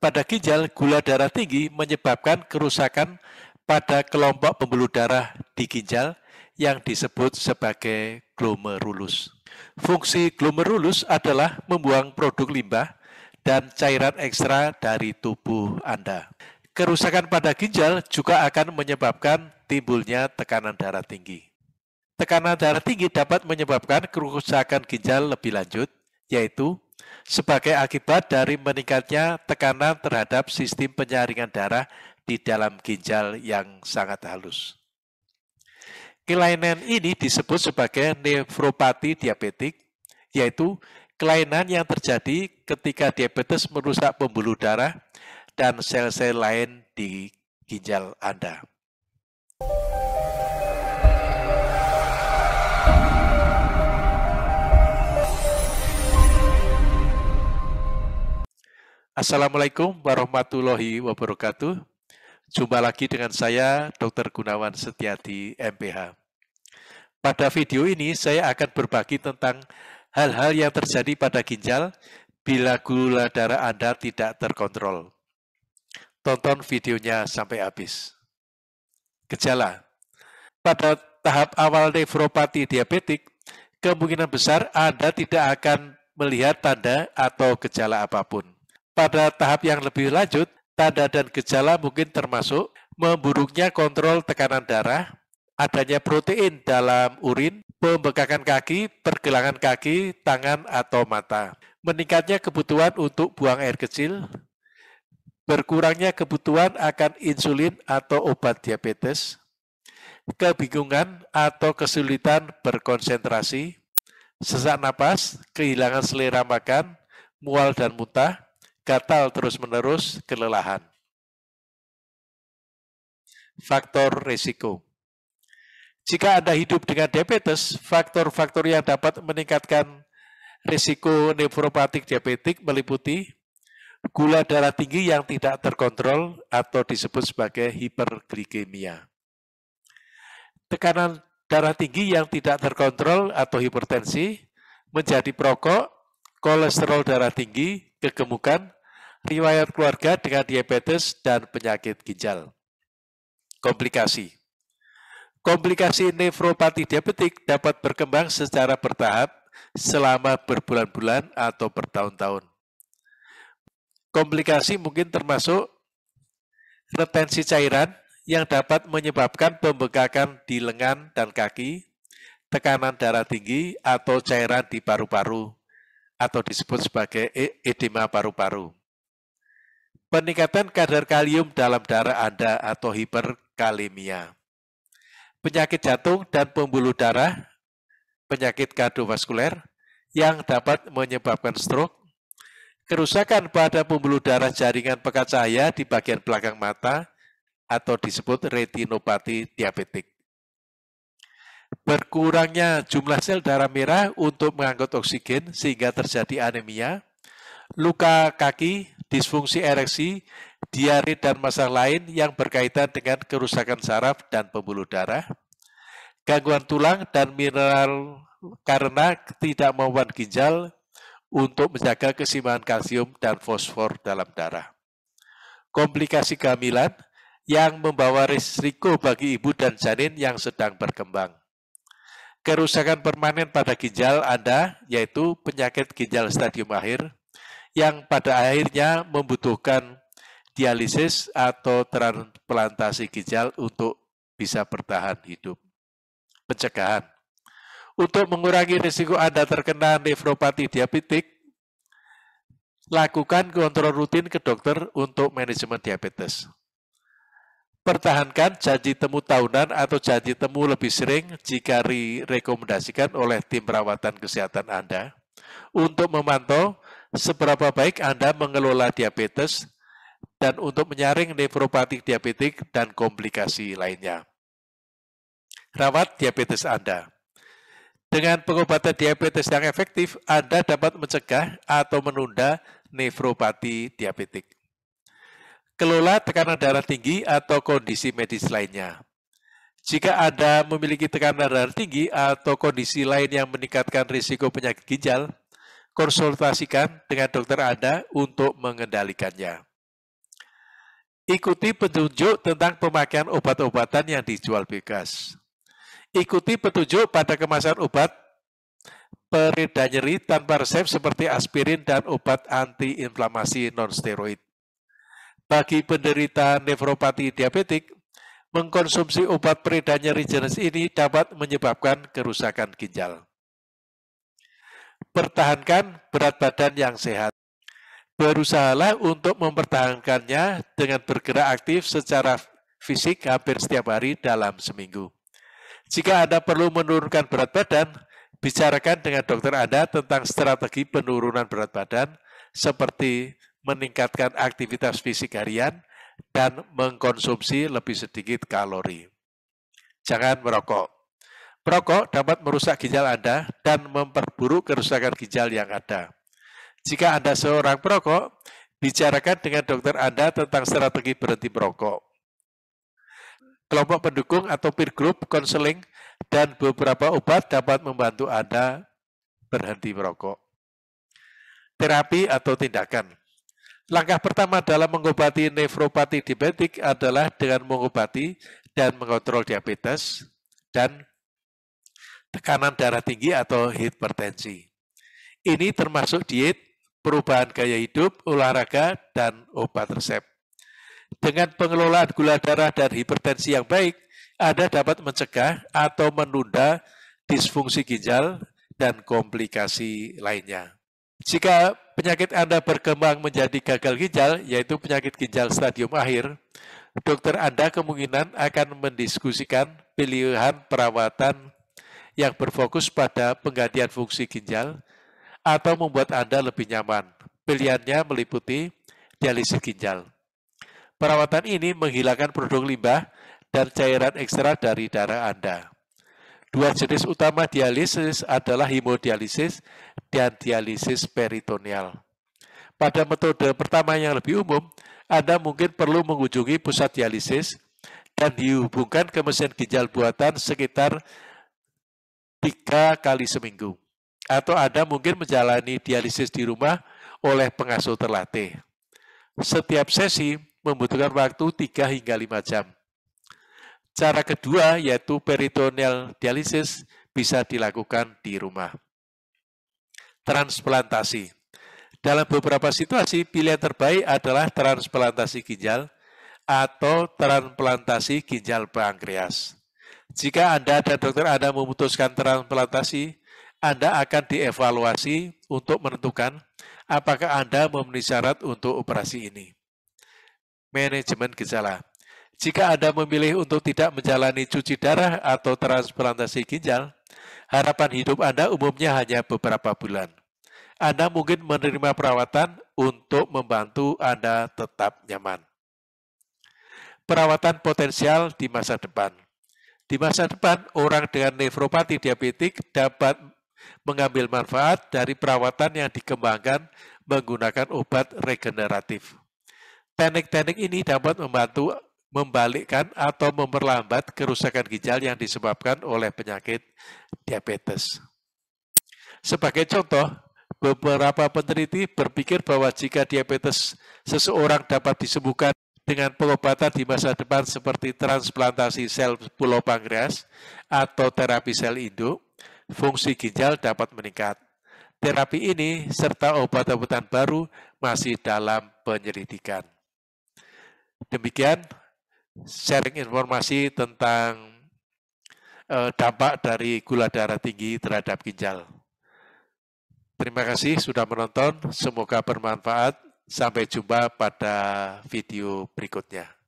pada ginjal, gula darah tinggi menyebabkan kerusakan pada kelompok pembuluh darah di ginjal yang disebut sebagai glomerulus. Fungsi glomerulus adalah membuang produk limbah dan cairan ekstra dari tubuh Anda. Kerusakan pada ginjal juga akan menyebabkan timbulnya tekanan darah tinggi. Tekanan darah tinggi dapat menyebabkan kerusakan ginjal lebih lanjut, yaitu sebagai akibat dari meningkatnya tekanan terhadap sistem penyaringan darah di dalam ginjal yang sangat halus. Kelainan ini disebut sebagai nefropati diabetik, yaitu kelainan yang terjadi ketika diabetes merusak pembuluh darah dan sel-sel lain di ginjal Anda. Assalamualaikum warahmatullahi wabarakatuh. Jumpa lagi dengan saya, Dr. Gunawan Setiadi, MPH. Pada video ini, saya akan berbagi tentang hal-hal yang terjadi pada ginjal bila gula darah Anda tidak terkontrol. Tonton videonya sampai habis. Gejala Pada tahap awal nefropati diabetik, kemungkinan besar Anda tidak akan melihat tanda atau gejala apa pun pada tahap yang lebih lanjut, tanda dan gejala mungkin termasuk memburuknya kontrol tekanan darah, adanya protein dalam urin, pembekakan kaki, pergelangan kaki, tangan, atau mata, meningkatnya kebutuhan untuk buang air kecil, berkurangnya kebutuhan akan insulin atau obat diabetes, kebingungan atau kesulitan berkonsentrasi, sesak napas, kehilangan selera makan, mual dan muntah, gatal terus-menerus, kelelahan. Faktor risiko. Jika Anda hidup dengan diabetes, faktor-faktor yang dapat meningkatkan risiko nefropatik diabetik meliputi gula darah tinggi yang tidak terkontrol atau disebut sebagai hiperglikemia. Tekanan darah tinggi yang tidak terkontrol atau hipertensi menjadi perokok, kolesterol darah tinggi, kegemukan, riwayat keluarga dengan diabetes dan penyakit ginjal. Komplikasi Komplikasi nefropati diabetik dapat berkembang secara bertahap selama berbulan-bulan atau bertahun-tahun. Komplikasi mungkin termasuk retensi cairan yang dapat menyebabkan pembengkakan di lengan dan kaki, tekanan darah tinggi, atau cairan di paru-paru, atau disebut sebagai e-, edema paru-paru. Peningkatan kadar kalium dalam darah Anda atau hiperkalemia. Penyakit jantung dan pembuluh darah, penyakit kardiovaskuler yang dapat menyebabkan stroke, kerusakan pada pembuluh darah jaringan pekat cahaya di bagian belakang mata atau disebut retinopati diabetik berkurangnya jumlah sel darah merah untuk mengangkut oksigen sehingga terjadi anemia, luka kaki, disfungsi ereksi, diare dan masalah lain yang berkaitan dengan kerusakan saraf dan pembuluh darah, gangguan tulang dan mineral karena tidak kemampuan ginjal untuk menjaga keseimbangan kalsium dan fosfor dalam darah. Komplikasi kehamilan yang membawa risiko bagi ibu dan janin yang sedang berkembang kerusakan permanen pada ginjal Anda, yaitu penyakit ginjal stadium akhir, yang pada akhirnya membutuhkan dialisis atau transplantasi ginjal untuk bisa bertahan hidup. Pencegahan. Untuk mengurangi risiko Anda terkena nefropati diabetik, lakukan kontrol rutin ke dokter untuk manajemen diabetes. Pertahankan janji temu tahunan atau janji temu lebih sering jika direkomendasikan oleh tim perawatan kesehatan Anda untuk memantau seberapa baik Anda mengelola diabetes dan untuk menyaring nefropatik diabetik dan komplikasi lainnya. Rawat diabetes Anda. Dengan pengobatan diabetes yang efektif, Anda dapat mencegah atau menunda nefropati diabetik kelola tekanan darah tinggi atau kondisi medis lainnya. Jika Anda memiliki tekanan darah tinggi atau kondisi lain yang meningkatkan risiko penyakit ginjal, konsultasikan dengan dokter Anda untuk mengendalikannya. Ikuti petunjuk tentang pemakaian obat-obatan yang dijual bebas. Ikuti petunjuk pada kemasan obat pereda nyeri tanpa resep seperti aspirin dan obat antiinflamasi non-steroid. Bagi penderita nefropati diabetik, mengkonsumsi obat pereda nyeri jenis ini dapat menyebabkan kerusakan ginjal. Pertahankan berat badan yang sehat. Berusahalah untuk mempertahankannya dengan bergerak aktif secara fisik hampir setiap hari dalam seminggu. Jika Anda perlu menurunkan berat badan, bicarakan dengan dokter Anda tentang strategi penurunan berat badan seperti meningkatkan aktivitas fisik harian dan mengkonsumsi lebih sedikit kalori. Jangan merokok. Merokok dapat merusak ginjal Anda dan memperburuk kerusakan ginjal yang ada. Jika Anda seorang perokok, bicarakan dengan dokter Anda tentang strategi berhenti merokok. Kelompok pendukung atau peer group counseling dan beberapa obat dapat membantu Anda berhenti merokok. Terapi atau tindakan. Langkah pertama dalam mengobati nefropati diabetik adalah dengan mengobati dan mengontrol diabetes dan tekanan darah tinggi atau hipertensi. Ini termasuk diet, perubahan gaya hidup, olahraga, dan obat resep. Dengan pengelolaan gula darah dan hipertensi yang baik, anda dapat mencegah atau menunda disfungsi ginjal dan komplikasi lainnya. Jika penyakit Anda berkembang menjadi gagal ginjal, yaitu penyakit ginjal stadium akhir, dokter Anda kemungkinan akan mendiskusikan pilihan perawatan yang berfokus pada penggantian fungsi ginjal atau membuat Anda lebih nyaman. Pilihannya meliputi dialisis ginjal. Perawatan ini menghilangkan produk limbah dan cairan ekstra dari darah Anda. Dua jenis utama dialisis adalah hemodialisis dan dialisis peritoneal. Pada metode pertama yang lebih umum, Anda mungkin perlu mengunjungi pusat dialisis dan dihubungkan ke mesin ginjal buatan sekitar tiga kali seminggu. Atau Anda mungkin menjalani dialisis di rumah oleh pengasuh terlatih. Setiap sesi membutuhkan waktu 3 hingga 5 jam. Cara kedua yaitu peritoneal dialisis bisa dilakukan di rumah. Transplantasi. Dalam beberapa situasi, pilihan terbaik adalah transplantasi ginjal atau transplantasi ginjal pankreas. Jika Anda dan dokter Anda memutuskan transplantasi, Anda akan dievaluasi untuk menentukan apakah Anda memenuhi syarat untuk operasi ini. Manajemen gejala. Jika Anda memilih untuk tidak menjalani cuci darah atau transplantasi ginjal, harapan hidup Anda umumnya hanya beberapa bulan. Anda mungkin menerima perawatan untuk membantu Anda tetap nyaman. Perawatan potensial di masa depan. Di masa depan, orang dengan nefropati diabetik dapat mengambil manfaat dari perawatan yang dikembangkan menggunakan obat regeneratif. Teknik-teknik ini dapat membantu membalikkan atau memperlambat kerusakan ginjal yang disebabkan oleh penyakit diabetes. Sebagai contoh, beberapa peneliti berpikir bahwa jika diabetes seseorang dapat disembuhkan dengan pengobatan di masa depan seperti transplantasi sel pulau pankreas atau terapi sel induk, fungsi ginjal dapat meningkat. Terapi ini serta obat-obatan baru masih dalam penyelidikan. Demikian sharing informasi tentang uh, dampak dari gula darah tinggi terhadap ginjal. Terima kasih sudah menonton, semoga bermanfaat. Sampai jumpa pada video berikutnya.